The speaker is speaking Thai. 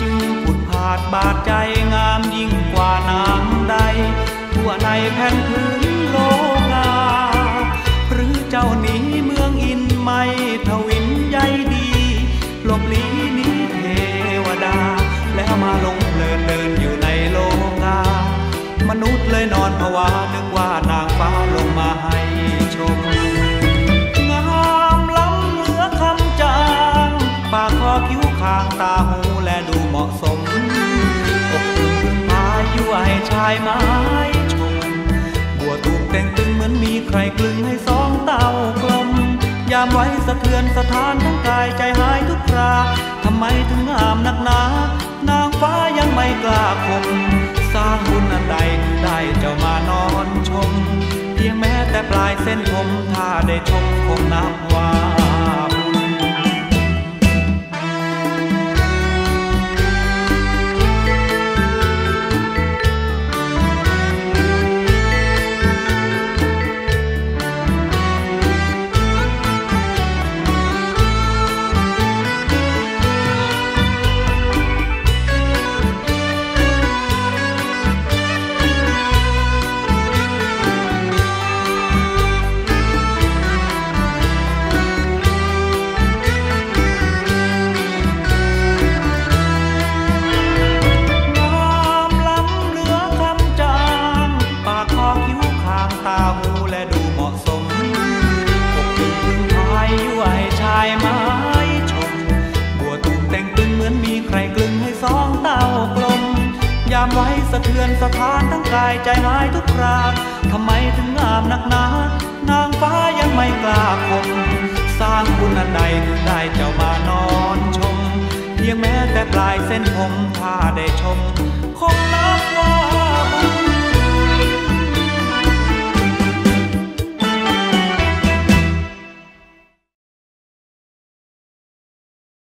จึงผุดผาดบาดใจงามยิ่งกว่าน้ำใดทั่วในแผ่นายไม้ชมบัวตูมเต่งตึงเหมือนมีใครกลึงให้สองเต้ากลม ยามไว้สะเทือนสถานทั้งกายใจหายทุกคราทำไมถึงงามนักหนา นางฟ้ายังไม่กล้าคม สร้างบุญอันใดได้เจ้ามานอนชม เพียงแม้แต่ปลายเส้นผมถ้าได้ชมคงนับว่าามไว้สะเทือนสะท้านทั้งกายใจหายทุกคราทำไมถึงงามนักหนา นางฟ้ายังไม่กล้าคมสร้างคุณอันใดถึงได้เจ้ามานอนชม เพียงแม้แต่ปลายเส้นผมถ้าได้ชม คงนับว่าบุญ